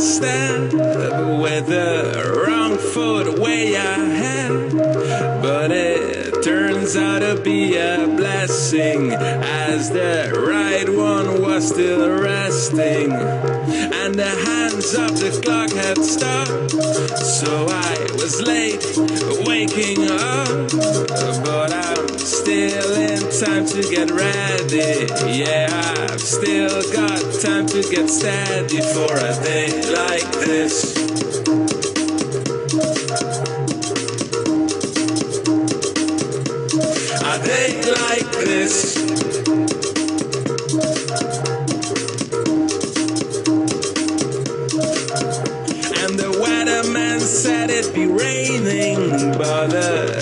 stand with the wrong foot way I but it turns out to be a blessing as the right one was still resting. And the hands of the clock had stopped, so I was late waking up, but time to get ready. Yeah, I've still got time to get steady for a day like this. A day like this. And the weatherman said it'd be raining,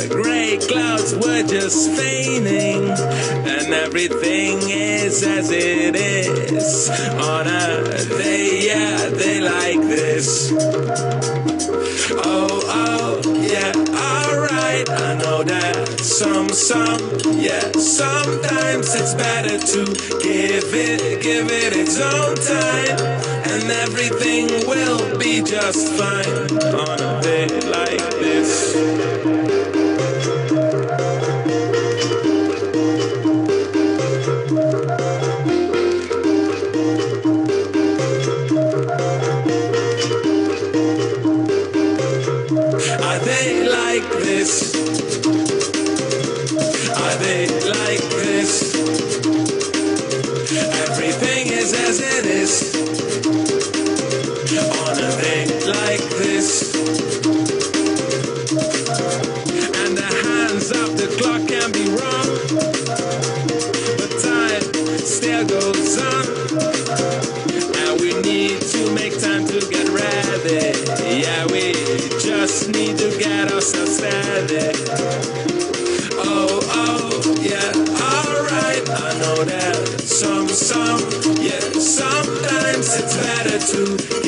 gray clouds were just feigning. And everything is as it is on a day, yeah, day like this. Oh, oh, yeah, alright, I know that some, some, yeah, sometimes it's better to give it, give it its own time. And everything will be just fine on a day like this. Like this. And the hands of the clock can be wrong. But time still goes on. And we need to make time to get ready. Yeah, we just need to get ourselves steady. Oh, oh, yeah, alright. I know that some, some, yeah, sometimes it's better to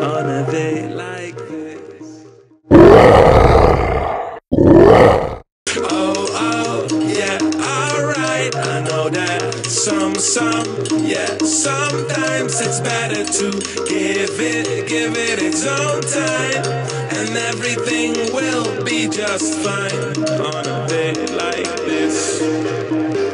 on a day like this. Oh, oh, yeah, alright. I know that some, some, yeah, sometimes it's better to give it, give it its own time. And everything will be just fine on a day like this.